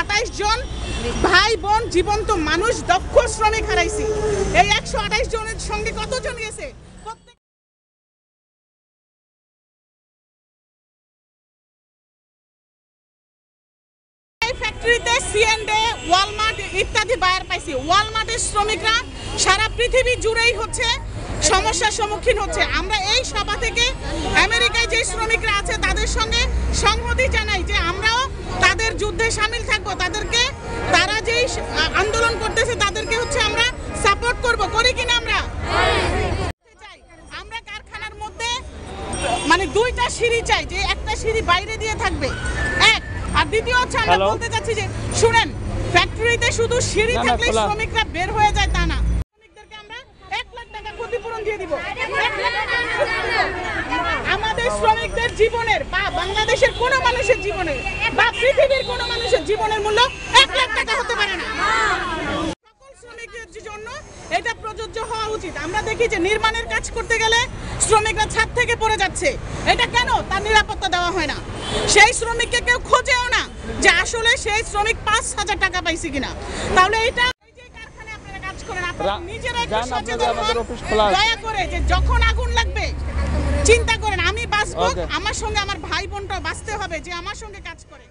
আঠাইশ জন ভাই, বোন, জীবন্ত মানুষ দক্ষ শ্রমিক হারাইছি। এই একশো আঠাইশ জনের সঙ্গে কতজন গেছে? ইত্যাদি বায়ার পাইছি। শ্রমিকরা সারা পৃথিবী জুড়েই হচ্ছে, সমস্যার সম্মুখীন হচ্ছে। আমরা এই সভা থেকে আমেরিকায় যে শ্রমিকরা আছে তাদের সঙ্গে সংহতি জানাই যে আমরাও তাদের যুদ্ধে সামিল থাকব। তাদেরকে তারা যেই আন্দোলন করতেছে তাদেরকে হচ্ছে আমরা সাপোর্ট করব। করি কিনা আমরা? আমরা কারখানার মধ্যে মানে দুইটা সিঁড়ি চাই যে একটা সিঁড়ি বাইরে দিয়ে থাকবে। এক আর দ্বিতীয় হচ্ছে আমরা বলতে চাচ্ছি যে শুনেন ফ্যাক্টরিতে শুধু সিঁড়ি থাকলে শ্রমিকরা বের হয়ে যায় তা না। শ্রমিকদেরকে আমরা এক লাখ টাকা ক্ষতিপূরণ দিয়ে দিব। এক লাখ টাকা ক্ষতিপূরণ। আমাদের শ্রমিকদের জীবনের বা বাংলাদেশের কোনো মানুষের জীবনের বা পৃথিবীর কোনো মানুষের জীবনের মূল্য এক লাখ টাকা হতে পারে না। সকল শ্রমিকদের জন্য এটা প্রযোজ্য হওয়া উচিত। আমরা দেখি যে নির্মাণের কাজ করতে গেলে শ্রমিকরা ছাদ থেকে পড়ে যাচ্ছে। এটা কেন? তার নিরাপত্তা দেওয়া হয় না। সেই শ্রমিককে কেউ খোঁজেও না যে আসলে সেই শ্রমিক পাঁচ হাজার টাকা পাইছে কিনা। তাহলে এটা এই যে কারখানায় আপনারা কাজ করেন আপনারা নিজেরা একটু সচেতন। দয়া করে যে যখন আগুন লাগবে আমার সঙ্গে আমার ভাই বোনটাও বাঁচতে হবে যে আমার সঙ্গে কাজ করে।